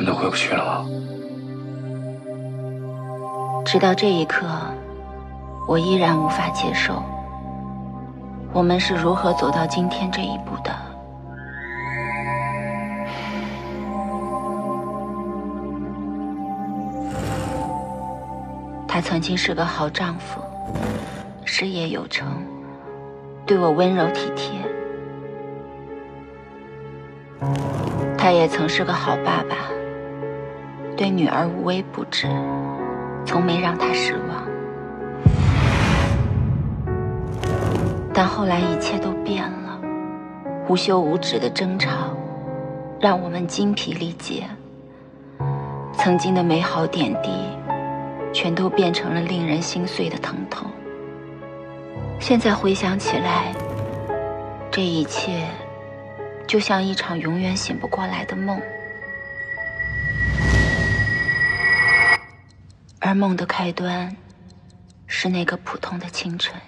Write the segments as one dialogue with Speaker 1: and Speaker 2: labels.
Speaker 1: 真的回不去了吗？
Speaker 2: 直到这一刻，我依然无法接受，我们是如何走到今天这一步的。他曾经是个好丈夫，事业有成，对我温柔体贴。他也曾是个好爸爸，对女儿无微不至，从没让她失望。但后来一切都变了，无休无止的争吵，让我们精疲力竭。曾经的美好点滴，全都变成了令人心碎的疼痛。现在回想起来，这一切。就像一场永远醒不过来的梦，而梦的开端是那个普通的清晨。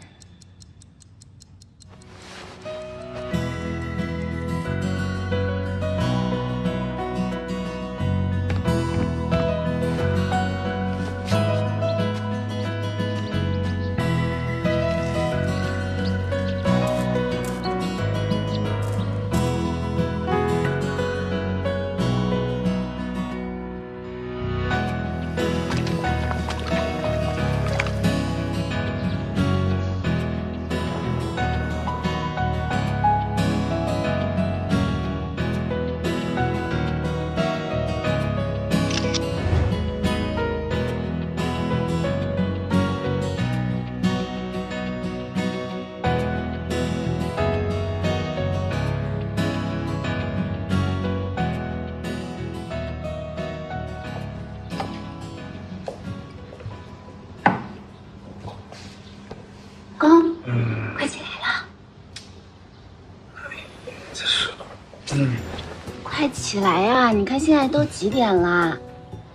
Speaker 2: 起来呀！你看现在都几点了？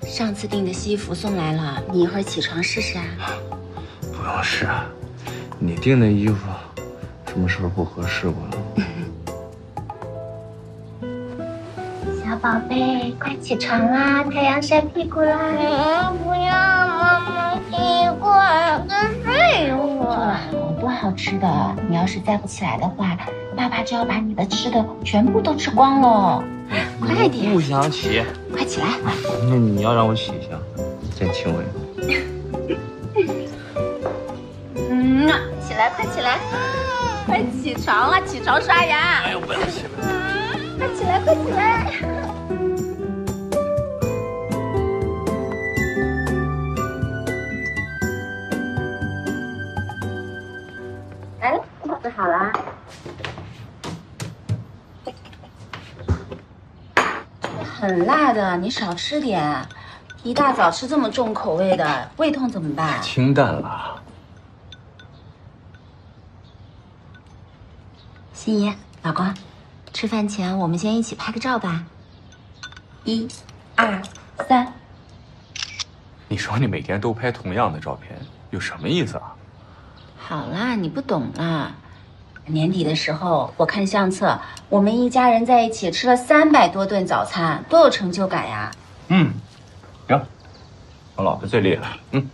Speaker 2: 上次订的西服送来了，你一会儿起床试试啊。
Speaker 1: 不用试，你订的衣服什么时候不合适过了？
Speaker 2: 小宝贝，快起床啦！太阳晒屁股啦！
Speaker 3: 不要，妈妈，一会儿再睡一会儿。
Speaker 2: 好吃的，你要是再不起来的话，爸爸就要把你的吃的全部都吃光了。快点！
Speaker 1: 不想起，
Speaker 2: 快起来！
Speaker 1: 那你要让我起一下，再亲我一
Speaker 2: 下。嗯啊，起来，快起来！快起床了，起床刷牙。
Speaker 1: 哎呦，不要起来！
Speaker 2: 快起来，快起！来，很辣的，你少吃点。一大早吃这么重口味的，胃痛怎么办？
Speaker 1: 清淡了。
Speaker 2: 心怡，老公，吃饭前我们先一起拍个照吧。一、二、三。
Speaker 1: 你说你每天都拍同样的照片，有什么意思啊？
Speaker 2: 好啦，你不懂啦。年底的时候，我看相册，我们一家人在一起吃了三百多顿早餐，多有成就感呀！
Speaker 1: 嗯，行，我老婆最厉害。嗯。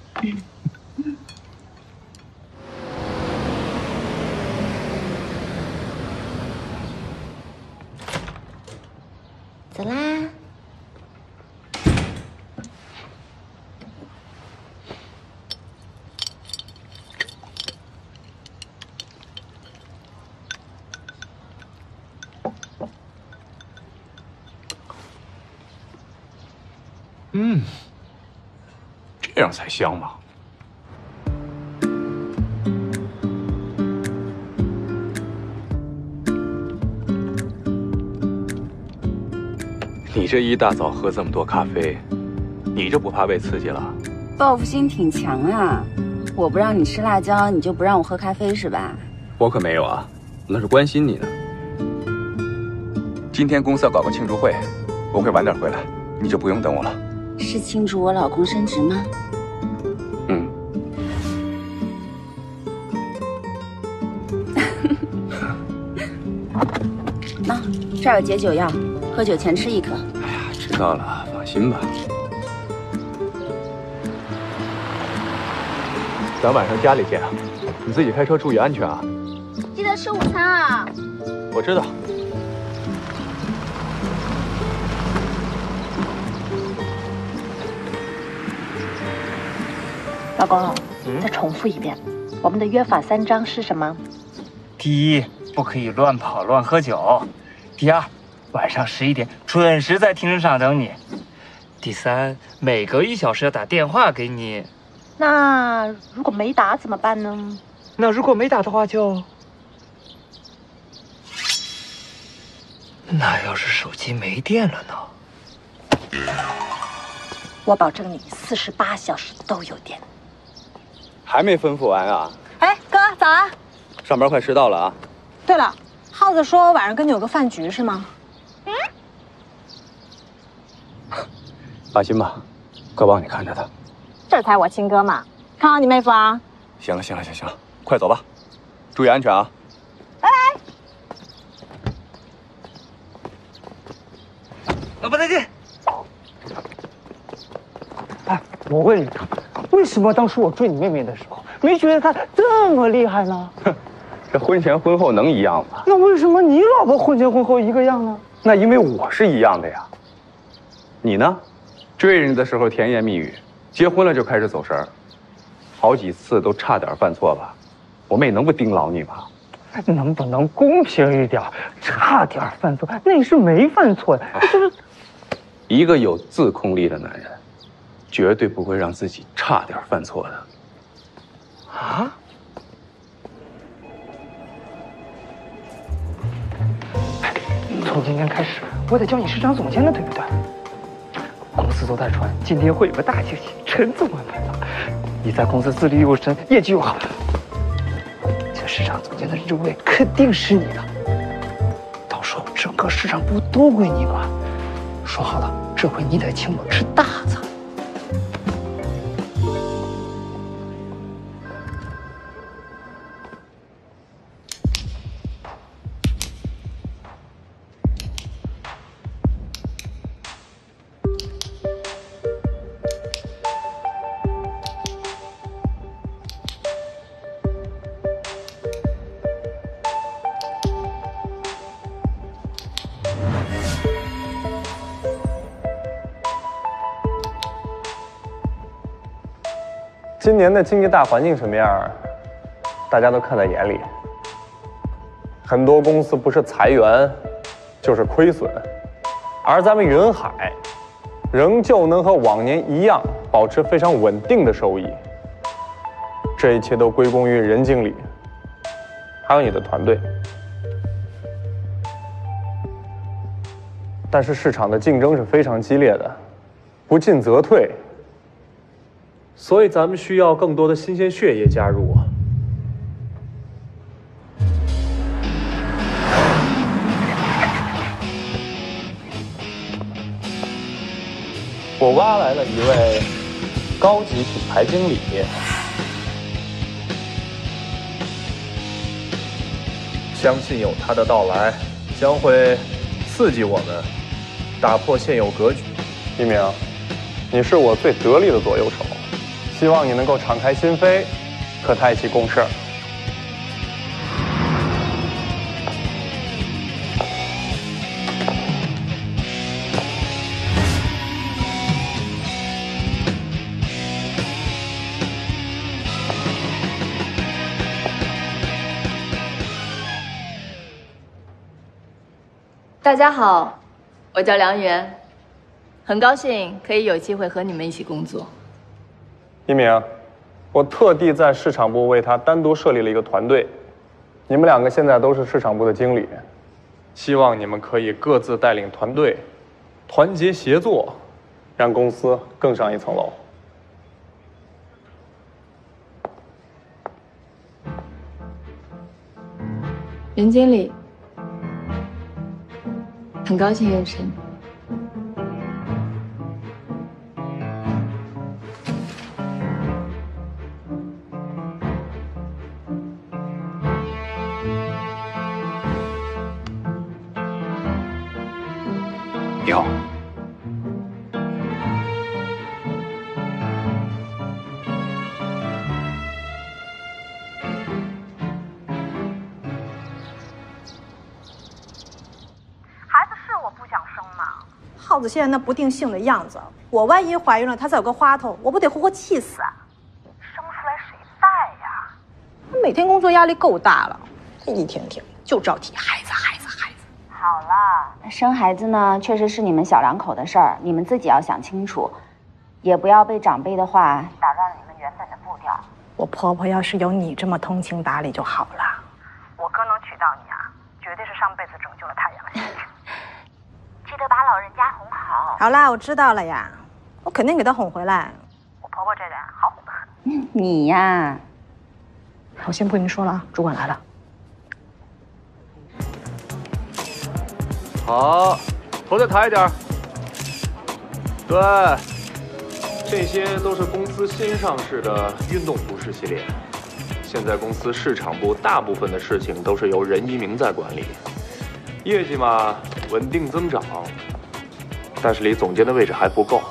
Speaker 2: 走啦。
Speaker 1: 嗯，这样才香嘛！你这一大早喝这么多咖啡，你就不怕被刺激了？
Speaker 2: 报复心挺强啊！我不让你吃辣椒，你就不让我喝咖啡是吧？
Speaker 1: 我可没有啊，那是关心你呢。今天公司要搞个庆祝会，我会晚点回来，你就不用等我了。
Speaker 2: 是庆祝我老公升职吗？
Speaker 1: 嗯。
Speaker 2: 那这儿有解酒药，喝酒前吃一颗。
Speaker 1: 哎呀，知道了，放放心吧。咱晚上家里见啊，你自己开车注意安全啊。
Speaker 3: 记得吃午餐啊。
Speaker 1: 我知道。
Speaker 4: 老公，再重复一遍，我们的约法三章是什么？
Speaker 5: 第一，不可以乱跑乱喝酒；第二，晚上十一点准时在停车场等你；第三，每隔一小时要打电话给你。
Speaker 4: 那如果没打怎么办呢？
Speaker 5: 那如果没打的话就……那要是手机没电了呢？
Speaker 4: 我保证你四十八小时都有电。
Speaker 1: 还没吩咐完啊？
Speaker 6: 哎，哥，早啊！
Speaker 1: 上班快迟到了啊！
Speaker 6: 对了，耗子说晚上跟你有个饭局是吗？嗯。
Speaker 1: 放心吧，哥帮你看着他。
Speaker 6: 这才我亲哥嘛！看好你妹夫啊！
Speaker 1: 行了行了行行了，快走吧，注意安全啊！
Speaker 6: 拜拜。
Speaker 5: 老婆再见。
Speaker 7: 哎，我问你，为什么当初我追你妹妹的时候，没觉得她这么厉害呢？
Speaker 1: 哼，这婚前婚后能一样吗？
Speaker 7: 那为什么你老婆婚前婚后一个样呢？
Speaker 1: 那因为我是一样的呀。你呢？追人家的时候甜言蜜语，结婚了就开始走神儿，好几次都差点犯错吧？我妹能不盯牢你吗？
Speaker 7: 能不能公平一点？差点犯错，那是没犯错呀，就是
Speaker 1: 一个有自控力的男人。绝对不会让自己差点犯错的。
Speaker 7: 啊！从今天开始，我得叫你市场总监了，对不对？公司都在传，今天会有个大惊喜，陈总安排的。你在公司资历又深，业绩又好，这市场总监的职位肯定是你的。到时候整个市场部都归你管。说好了，这回你得请我吃大餐。
Speaker 8: 今年的经济大环境什么样，大家都看在眼里。很多公司不是裁员，就是亏损，而咱们云海，仍旧能和往年一样保持非常稳定的收益。这一切都归功于任经理，还有你的团队。但是市场的竞争是非常激烈的，不进则退。所以咱们需要更多的新鲜血液加入。我挖来了一位高级品牌经理，相信有他的到来，将会刺激我们，打破现有格局。一鸣，你是我最得力的左右手。希望你能够敞开心扉，和他一起共事。
Speaker 9: 大家好，我叫梁媛，很高兴可以有机会和你们一起工作。
Speaker 8: 一鸣，我特地在市场部为他单独设立了一个团队，你们两个现在都是市场部的经理，希望你们可以各自带领团队，团结协作，让公司更上一层楼。
Speaker 9: 任经理，很高兴认识你。
Speaker 6: 耗子现在那不定性的样子，我万一怀孕了，他再有个花头，我不得活活气死啊！
Speaker 10: 生出来谁带呀？
Speaker 6: 他每天工作压力够大了，一天天就知道提孩子孩子孩子。
Speaker 11: 好了，生孩子呢，确实是你们小两口的事儿，你们自己要想清楚，也不要被长辈的话打乱了你们原本的步调。
Speaker 6: 我婆婆要是有你这么通情达理就好了。
Speaker 10: 我哥能娶到你啊，绝对是上辈子拯救了太阳系。
Speaker 11: 记得把老人家哄
Speaker 6: 好。啦，我知道了呀，我肯定给他哄回来。
Speaker 10: 我婆婆这人好哄的很。
Speaker 11: 你呀，
Speaker 6: 我先不跟你说了啊，主管来了。
Speaker 8: 好，头再抬一点。对，这些都是公司新上市的运动服饰系列。现在公司市场部大部分的事情都是由任一鸣在管理，业绩嘛稳定增长，但是离总监的位置还不够。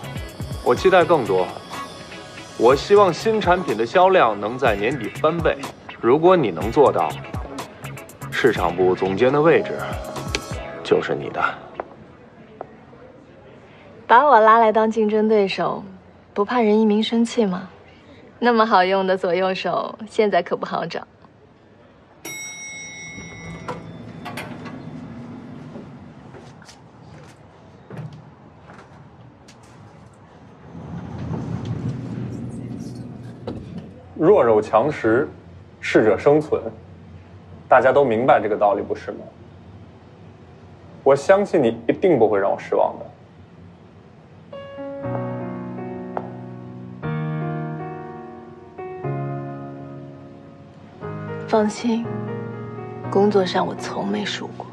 Speaker 8: 我期待更多。我希望新产品的销量能在年底翻倍。如果你能做到，市场部总监的位置就是你的。
Speaker 9: 把我拉来当竞争对手，不怕任一鸣生气吗？那么好用的左右手，现在可不好找。
Speaker 8: 弱肉强食，适者生存，大家都明白这个道理，不是吗？我相信你一定不会让我失望的。
Speaker 9: 放心，工作上我从没输过。